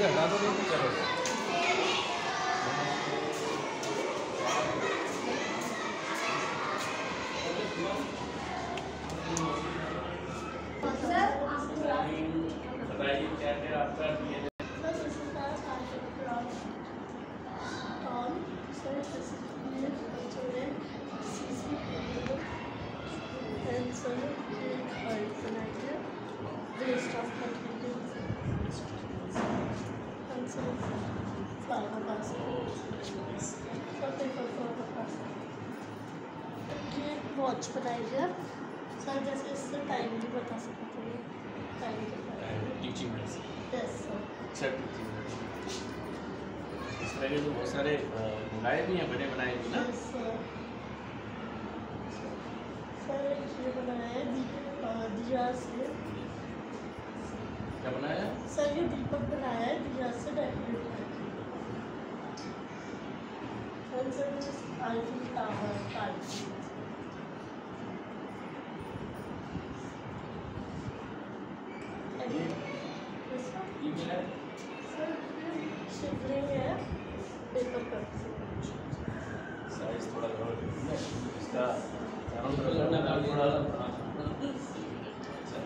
से खिला दे अंदर अंदर मिठाई खिलाओ तुम पर्दे हटा दो नहीं तो चलो वॉच बनाई है सर जैसे इससे टाइम भी बता सकते हैं टाइम अच्छा इस तरह के तो बहुत सारे अ, मंगाए भी हैं बने बनाए भी ना सर ये बनाया है दिया से क्या बनाया? सर ये दीपक बनाया है दिया से डेकोरेट करके आईफिल टावर टाइप ये क्या है सर शिवलिंग है पेपर कट से साइज़ थोड़ा और इसका चारों तरफ़ करना काम थोड़ा अच्छा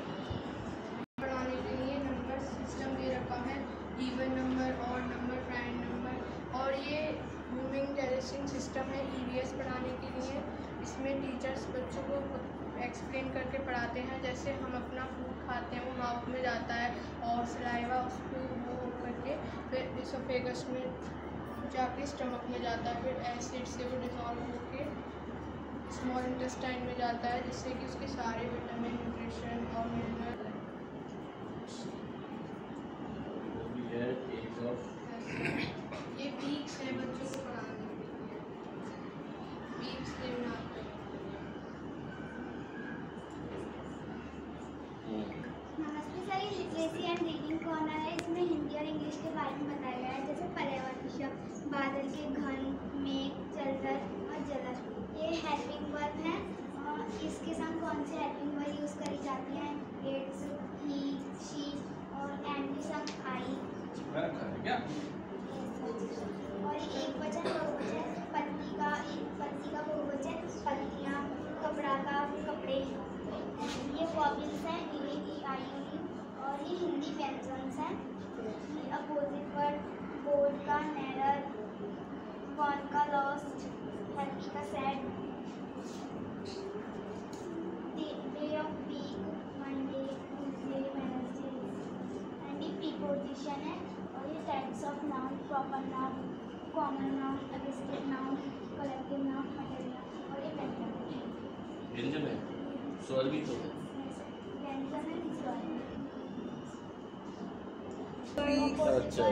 पढ़ाने के लिए नंबर सिस्टम दे रखा है इवन नंबर और नंबर प्राइम नंबर और ये टेरेसिंग सिस्टम है ईवीएस पढ़ाने के लिए। इसमें टीचर्स बच्चों को एक्सप्लेन करके पढ़ाते हैं। जैसे हम अपना फ़ूड खाते हैं वो माउथ में जाता है और सलाइवा उसको वो करके फिर इसोफेगस में जाके स्टमक में जाता है। फिर एसिड से वो डिजॉल्व होके स्मॉल इंटेस्टाइन में जाता है जिससे कि उसके सारे विटामिन न्यूट्रिशन और मिनरल ये वीक्स है बच्चों को पढ़ाने के लिए वीक्स के बनाते हैं नमस्ते सर ये लिटरेसी एंड रीडिंग कॉर्नर है? इसमें हिंदी और इंग्लिश के बारे में बताया गया है जैसे पर्यावरण शब्द बादल के घन मेघ जलधर और जलर ये हेल्पिंग वर्ब है और इसके साथ कौन से हेल्पिंग वर्ब यूज़ करी जाती हैं? इट्स ही शी और एंड के साथ आई मैं रखा है क्या और एक वचन बहुवचन पत्ती का एक पत्ती का बहुवचन पत्तियाँ कपड़ा का कपड़े ये वॉबिल्स हैं ई ई आई ई और ये हिंदी ये अपोजिट वर्ड बोर्ड का नैरर वन का लॉस्ट हैप्पी का sad day of week Monday Tuesday Wednesday and ये प्रीपोजिशन है और ये types of noun proper noun common noun एग्जिस्टिव noun collective noun material और ये है। व्यंजन है स्वर भी तो। है व्यंजन है स्वर अच्छा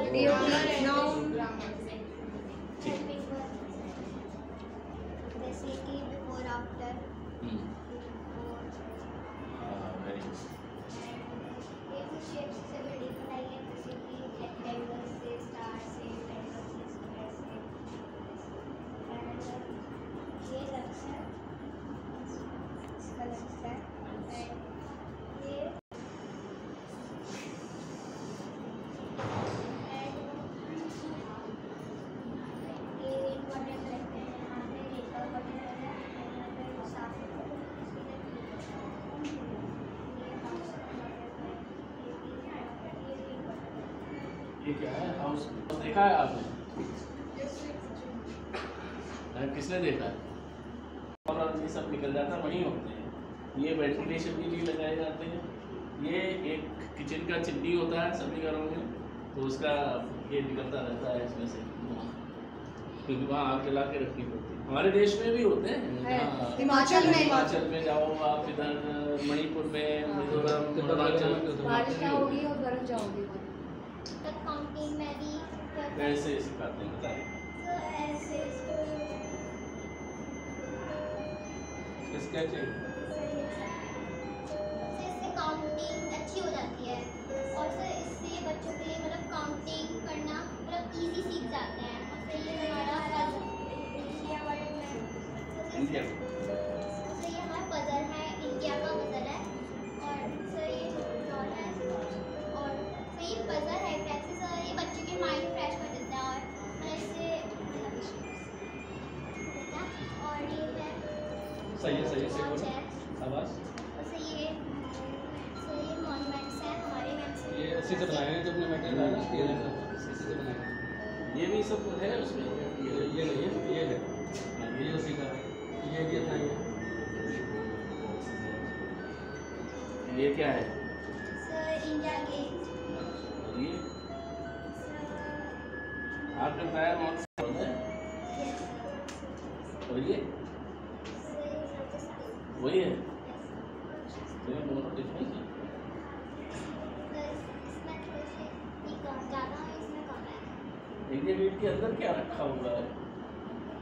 हेल्पिंग वर्ब जैसे कि बिफोर आफ्टर हम्म और हाँ वेरी गुड ये कुछ शेप्स से बड़ी बनाई है जैसे कि रेक्टेंगल से स्टार से ट्रायंगल से स्क्वायर से एंड ये लक्ष्य है इसका लक्ष्य है एंड ये एंड ये इम्पोर्टेंट रहते हैं यहाँ पे रेखा बटन रहता है यहाँ पे साफ़ ये क्या है हाउस देखा है आपने हाँ, किसने देखा है और ये सब निकल जाता है वहीं होते हैं ये वेंटिलेशन के लिए लगाए जाते हैं ये एक किचन का चिमनी होता है सभी घरों में तो उसका ये निकलता रहता है इसमें से क्योंकि वहाँ आग जला के रखनी पड़ती है हमारे देश में भी होते हैं हाँ। हिमाचल में हिमाचल में जाओ आप इधर मणिपुर में मिजोरम अरुणाचल बारिश क्या होगी और बर्फ़ जाओगी तब काउंटिंग में भी करते हैं। हैं बताइए तो ऐसे इसको तो इससे काउंटिंग अच्छी हो जाती है। और सर इससे बच्चों के लिए मतलब काउंटिंग करना मतलब इजी सीख जाते हैं। और सर ये हमारा इंडिया वर्ल्ड में। सही है सही है सही बोलो। शाबाश ये हैं उसी से बनाए हैं जो अपने मेटल है ना स्टील है इसी से बनाए हैं। ये भी सब है उसमें? ये ये नहीं है ये है। ये उसी का है। ये भी अपना ही है। ये क्या है? इंडिया गेट सर आपने बताया कौन सा होता है ये और ये सर ये सबसे सारा वही है ये दोनों डिफरेंस है सर इसमें थोड़े से ये कम ज़्यादा है इसमें कम है इंडिया गेट के अंदर क्या रखा हुआ है?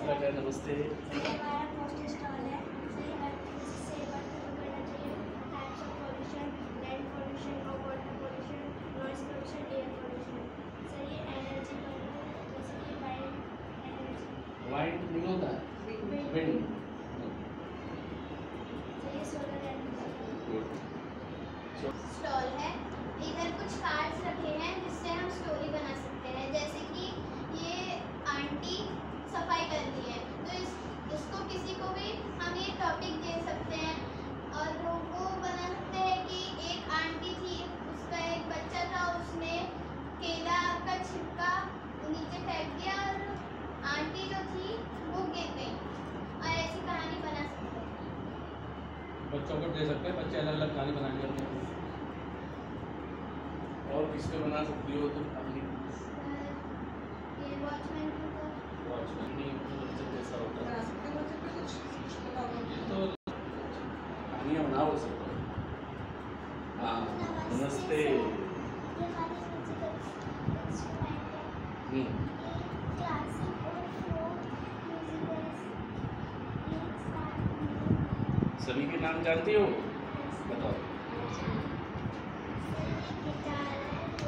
कहते नमस्ते। हमारा पोस्टर स्टॉल है सर ये हर चीज़ से बर्तन करना चाहिए types of pollution land pollution और water pollution noise pollution air pollution sir ये एनर्जी जैसे कि वाइल्ड एनर्जी वाइट नहीं होता है विंड सर ये सोलर एनर्जी स्टॉल है इधर कुछ कार्ड्स रखे हैं जिससे हम स्टोरी बना सकते हैं जैसे कि ये आंटी सफ़ाई कर रही है तो इस इसको किसी को भी हम ये टॉपिक दे सकते हैं और वो वो बना सकते हैं कि एक आंटी थी उसका एक बच्चा था उसने केला का छिलका नीचे फेंक दिया और आंटी जो थी वो गिर गई और ऐसी कहानी बना सकते को दे सकते हैं बच्चे अलग अलग कहानी बनाएँगे अपने। और किस पे बना सकती हो तुम अपनी? वॉचमैन नहीं अपने बच्चे जैसा होता है। तो कहानियाँ बना हाँ नमस्ते। है हम्म, ये क्लासिक और फोक म्यूज़िक ये सारे सभी के नाम जानती हो? बताओ। है है है है है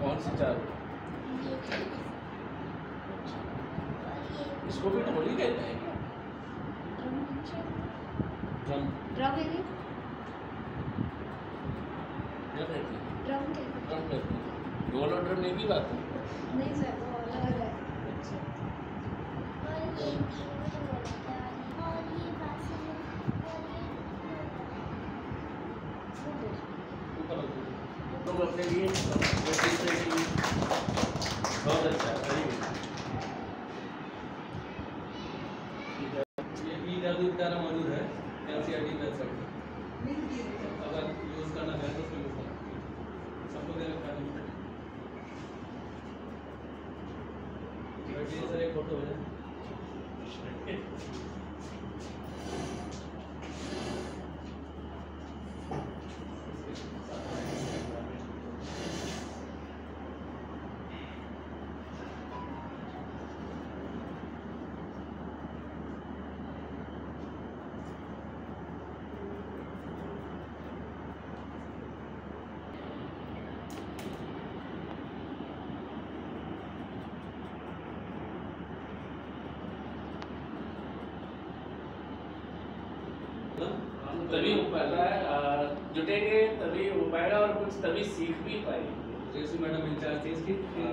कौन सी चार? ये और ये इसको भी ढोली कहते हैं ड्रम। ड्रम क्या कहते हैं? ड्रम ड्रम कहते हैं। ढोल और ड्रम एक ही बात है। नहीं सर वो अलग है। है और ये तीनों है और ये बांसुरी और ये तुम अपने लिए बहुत अच्छा। वेरी गुड ये ई दर्द वगैरह मौजूद है एनसीईआरटी वेबसाइट पर अगर यूज़ करना है तो उसको यूज़ करें सबको दे रखा है बैठिए सर एक फ़ोटो है तभी हो पाता है जुटेंगे तभी हो पाएगा और कुछ तभी सीख भी पाएँगे। जैसे मैडम इंचार्ज थी इसकी हाँ,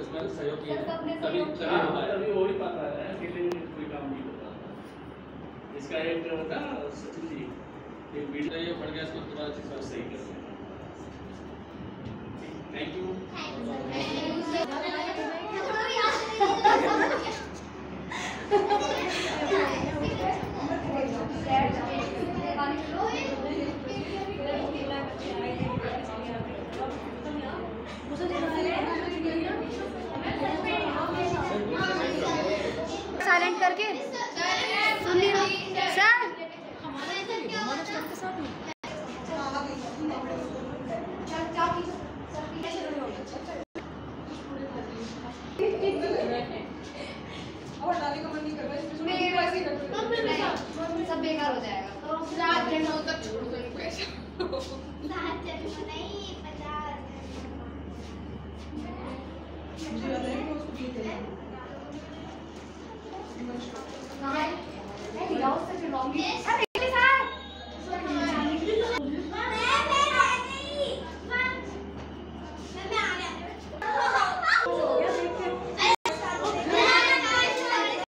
उसमें सहयोग किया तभी हाँ, तभी हो ही। पाता है अकेले कोई काम नहीं होता इसका एक होता सचिन जी एक वीडियो ये पढ़ गया इसको थोड़ा अच्छी तरह सही करते हैं। थैंक यू कहाँ है? नहीं, जाओ, उससे फिर लॉन्ग